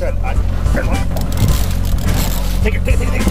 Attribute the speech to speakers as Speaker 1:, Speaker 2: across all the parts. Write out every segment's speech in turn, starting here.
Speaker 1: said, I, it, take it, take it, take it.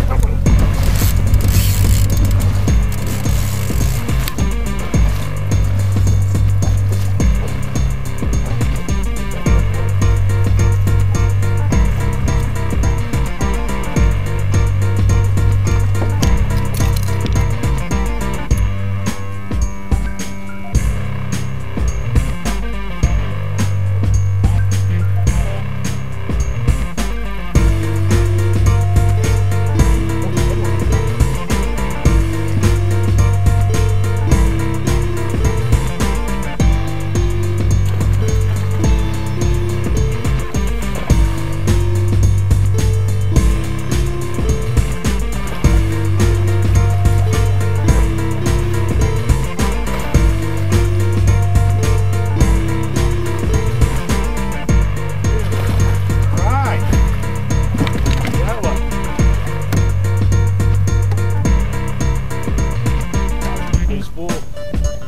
Speaker 1: Thank you.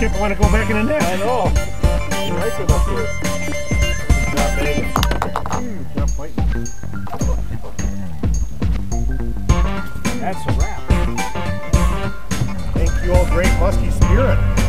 Speaker 1: They want to go back in the net. I know. Nice one here. Good job, Megan. Good job fighting. That's a wrap. Thank you all, great musky spirit.